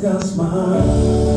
discuss smile.